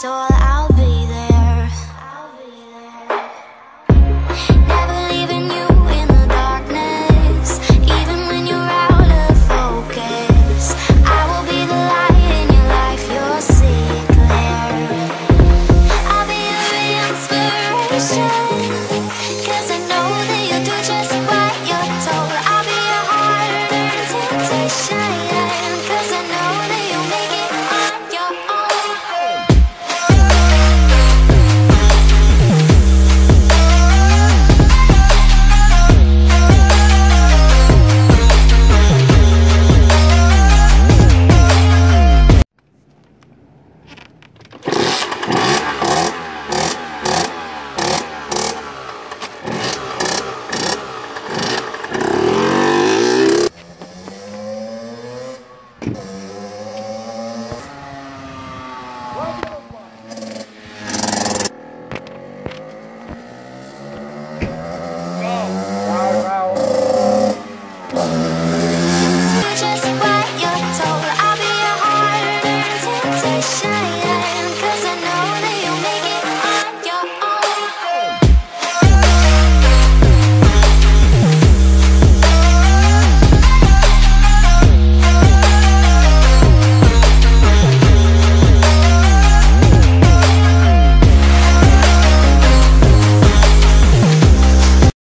soul, I'll be there. Never leaving you in the darkness, even when you're out of focus. I will be the light in your life, you'll see it clear. I'll be your inspiration. Just what you. I'll be your and temptation.